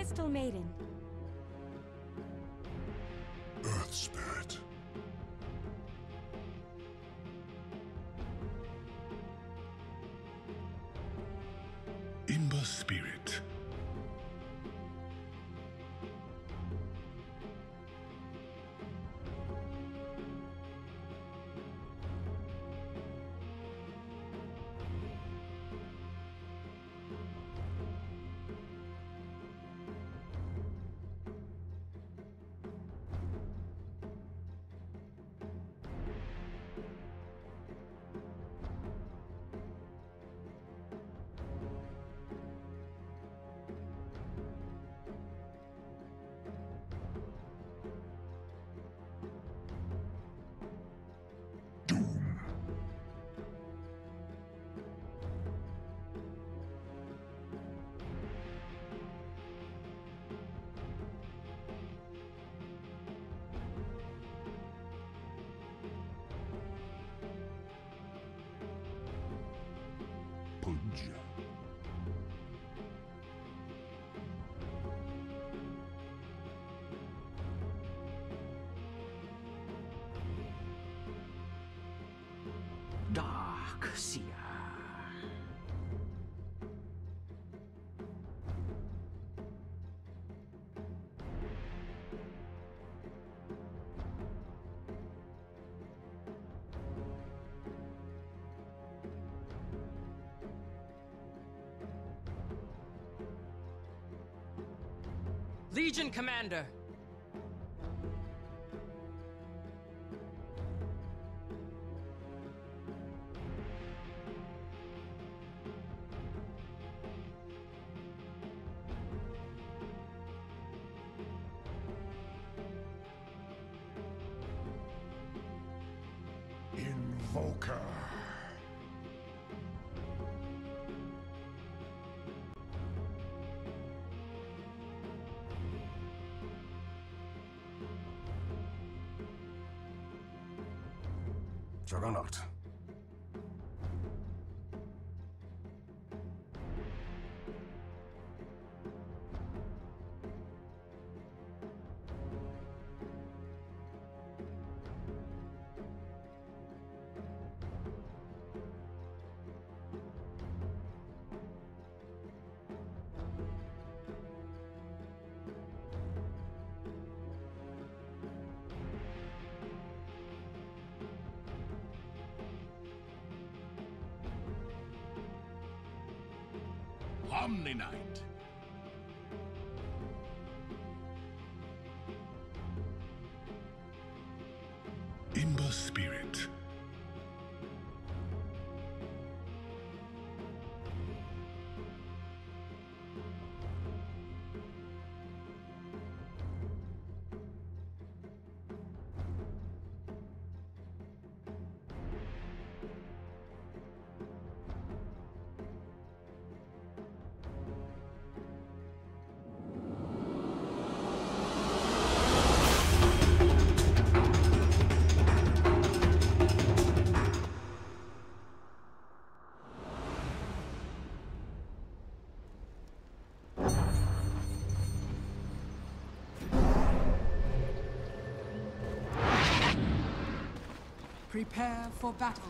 Crystal Maiden. Pugna. Legion Commander. Omni-Knight. Ember for battle.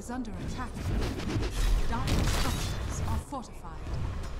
is under attack. Dark structures are fortified.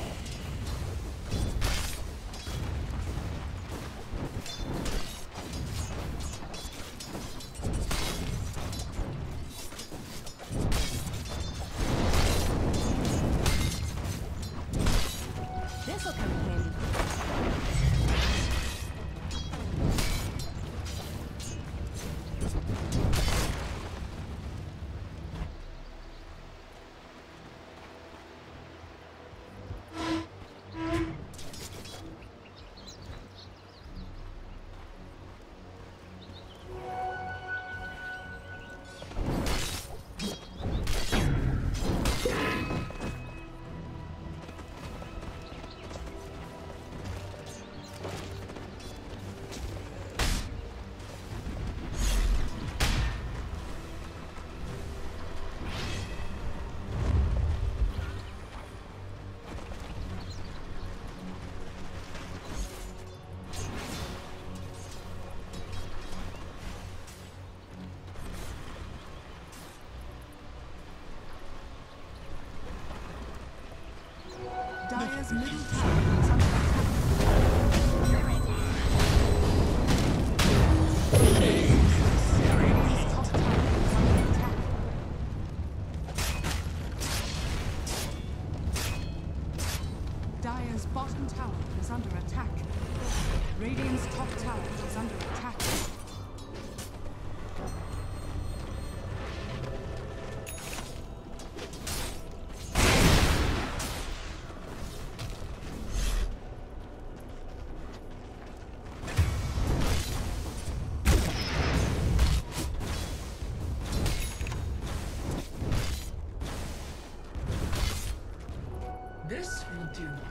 Dire's middle tower This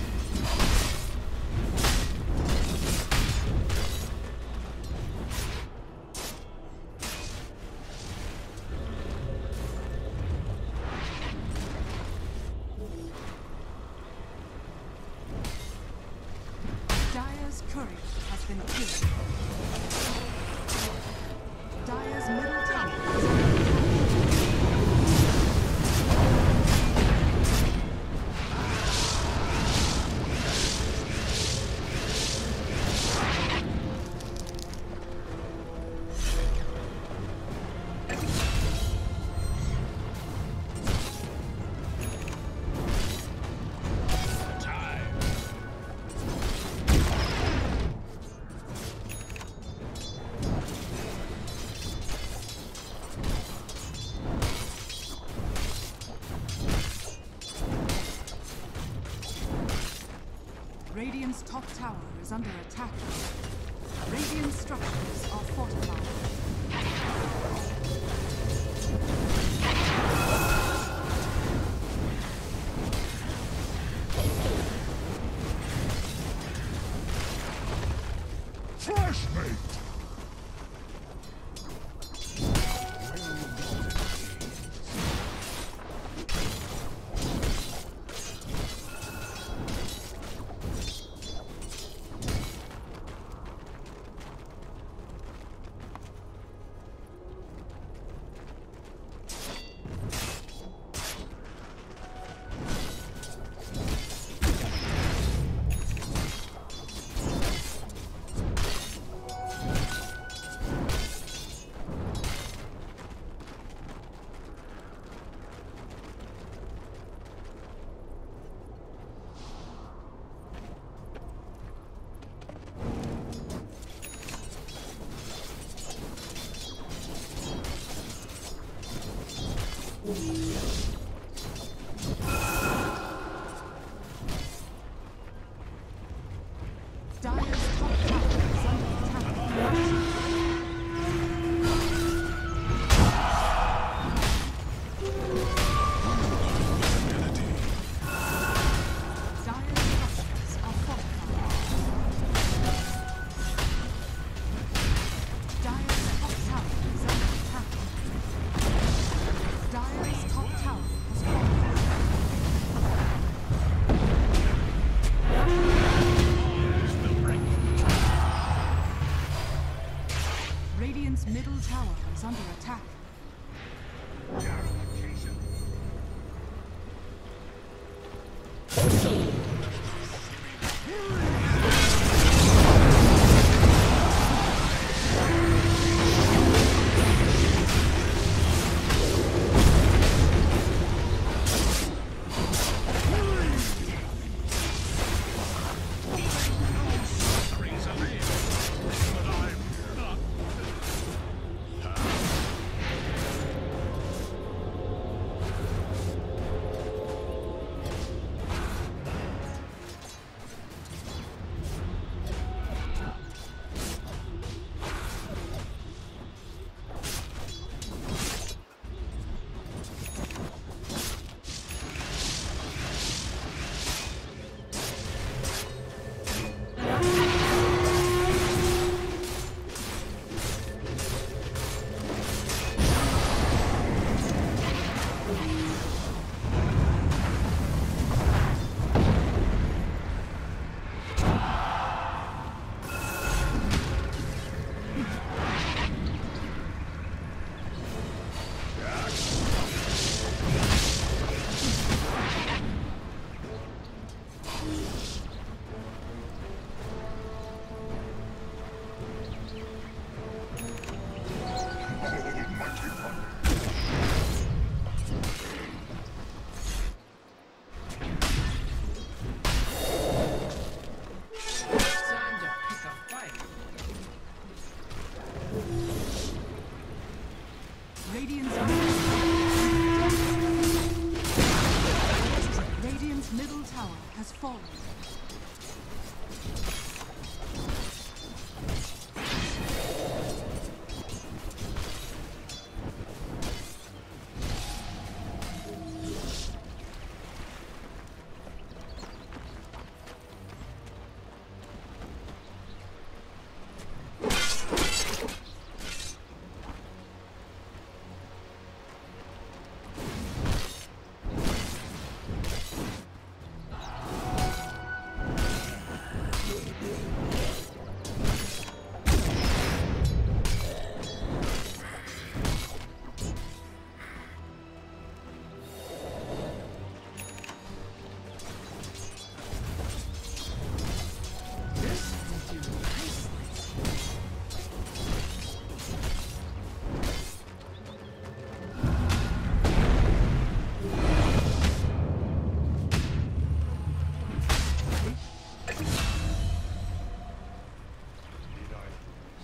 Under attack. Radiant structures are fortified. Flashmate!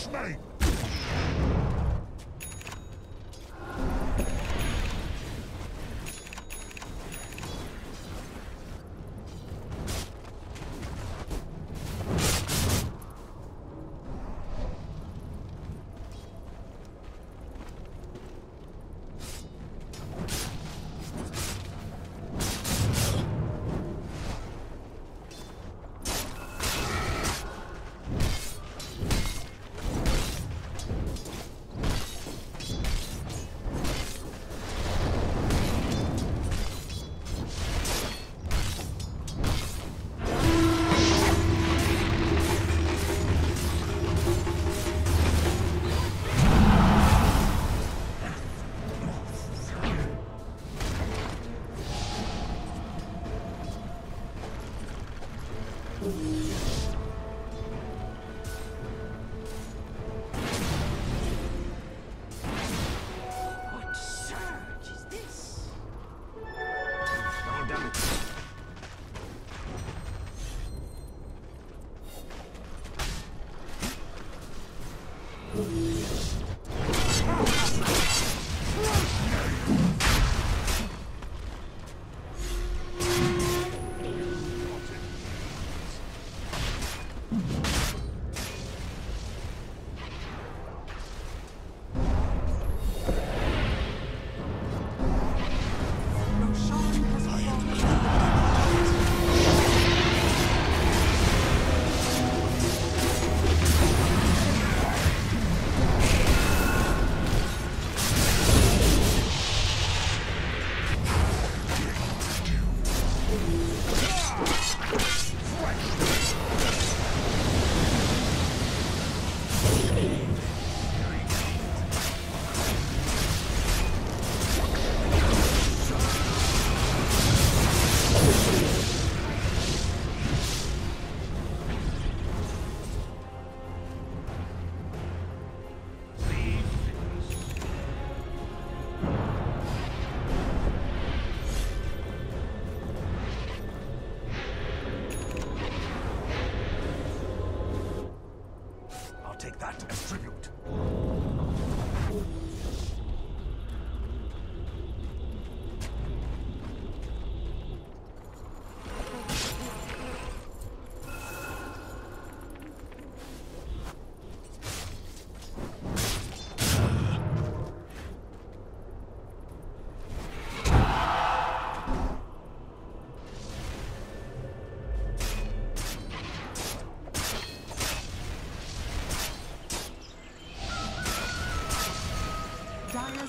Catch me!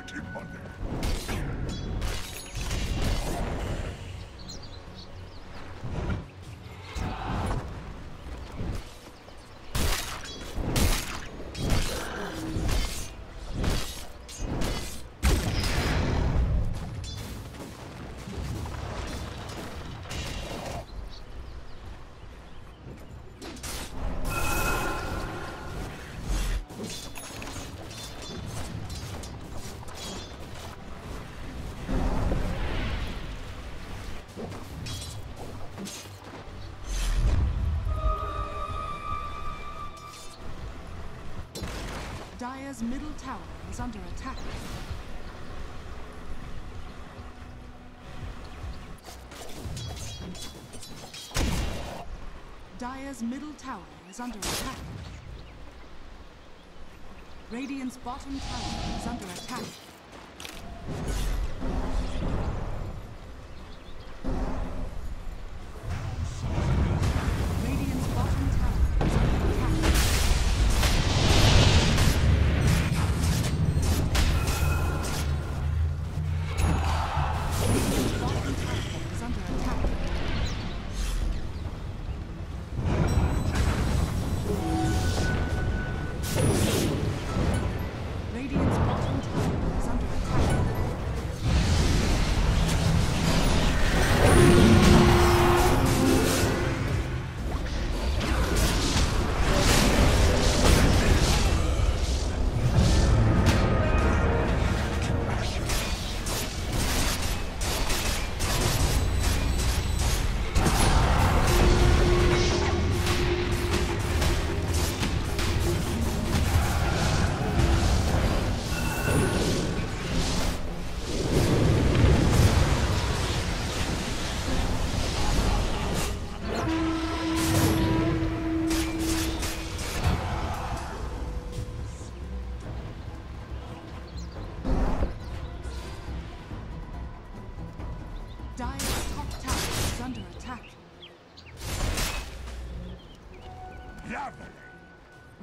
Mighty Monday. Dire's middle tower is under attack. Dire's middle tower is under attack. Radiant's bottom tower is under attack.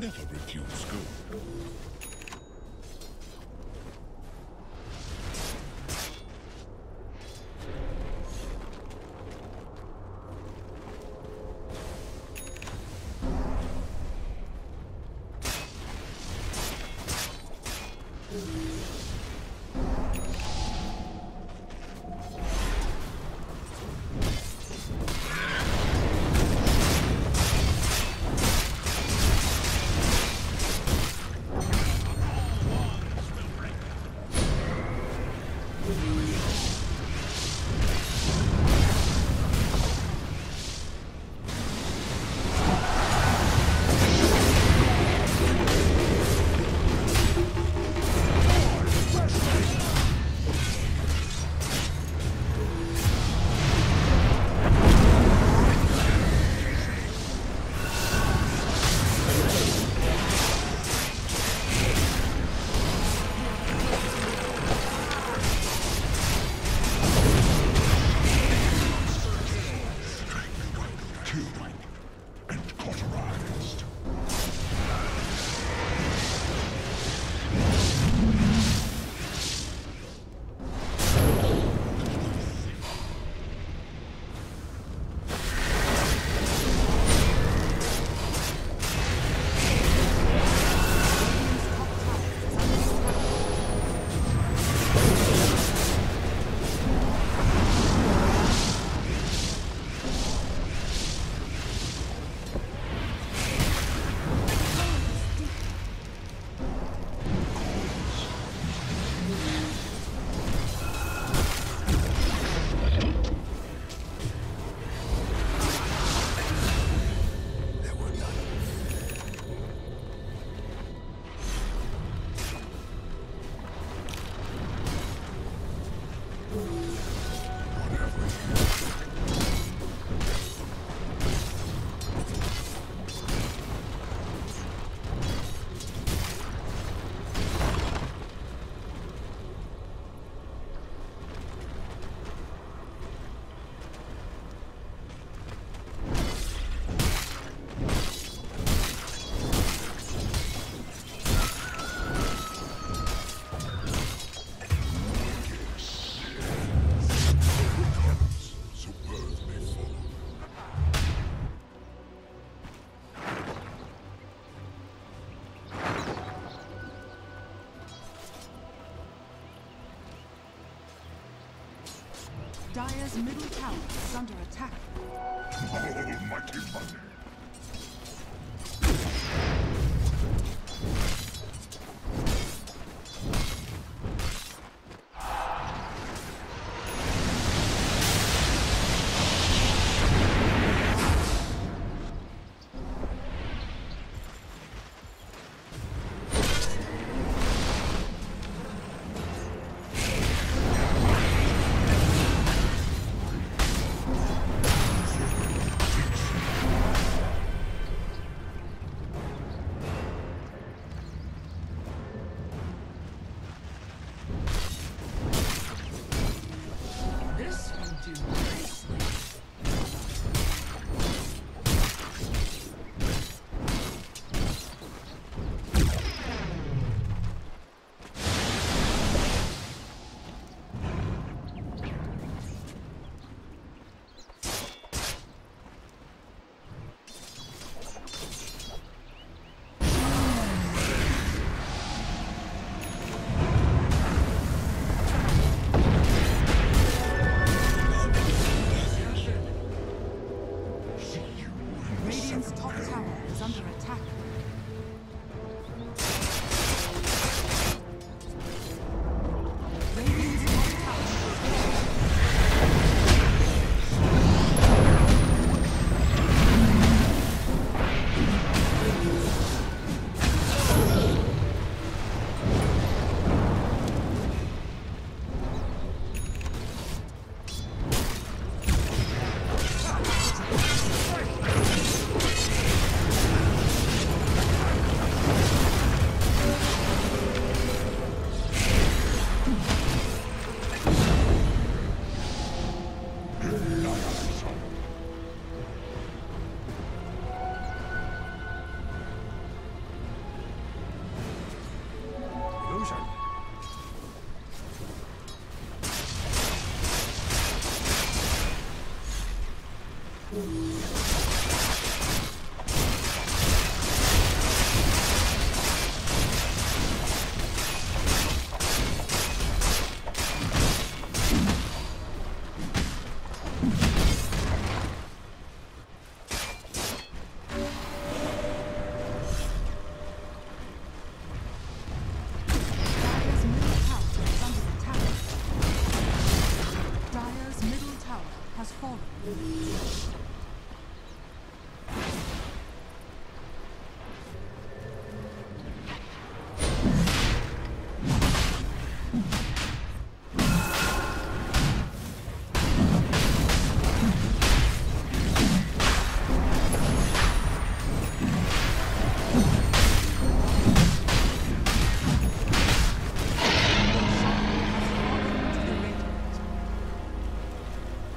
Never refuse good. Dire's middle tower is under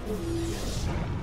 Ages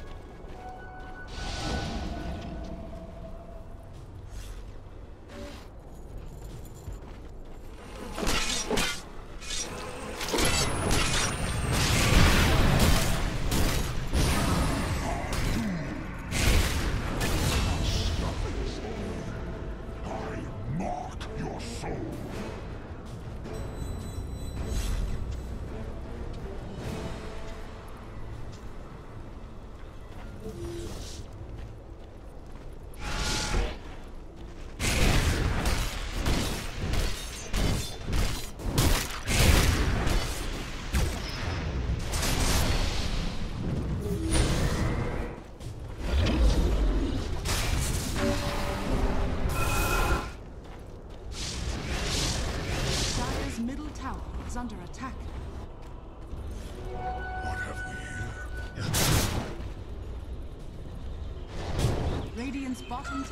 Radiant's